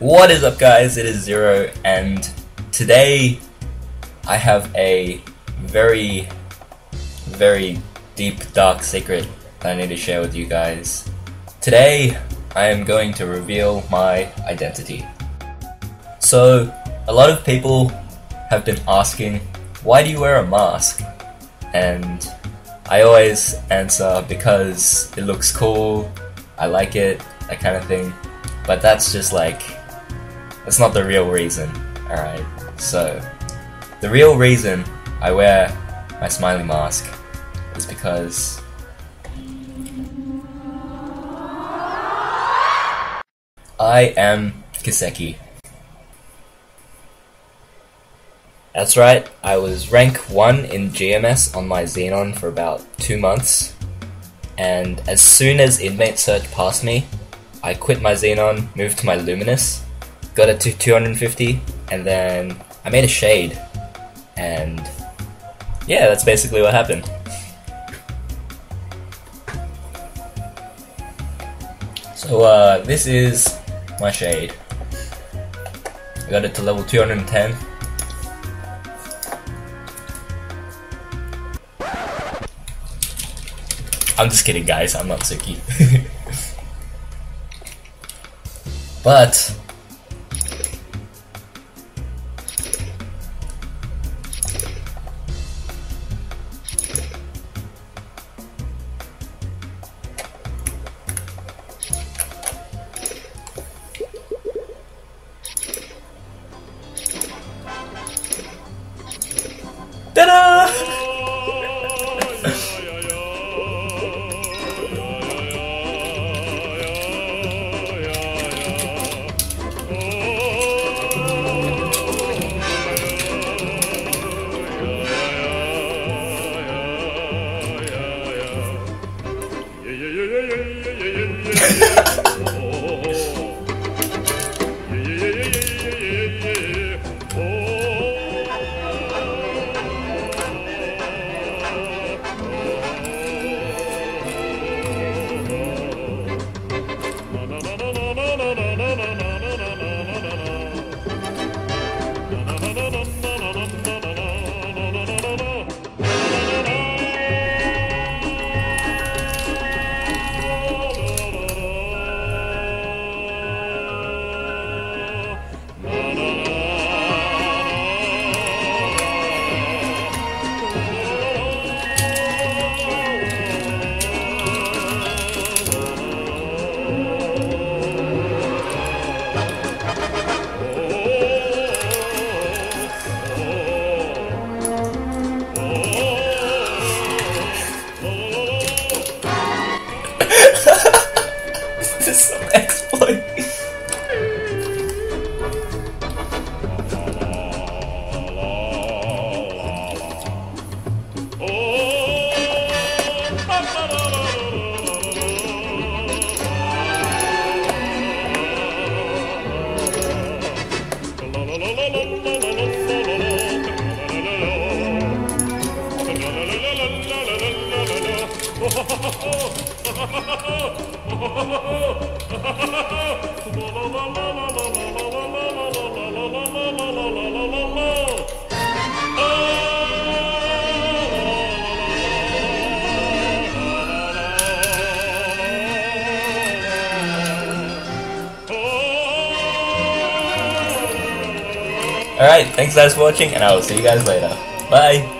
What is up guys, it is Zero and today I have a very, very deep dark secret that I need to share with you guys. Today I am going to reveal my identity. So, a lot of people have been asking, why do you wear a mask? And I always answer because it looks cool, I like it, that kind of thing. But that's just like that's not the real reason, alright? So, the real reason I wear my smiley mask is because I am Kiseki. That's right, I was rank 1 in GMS on my Xenon for about 2 months, and as soon as inmate search passed me, I quit my Xenon, moved to my Luminous, got it to 250, and then I made a shade. And yeah, that's basically what happened. So uh, this is my shade. I got it to level 210. I'm just kidding guys, I'm not Suki. but Alright, thanks guys for watching, and I will see you guys later. Bye!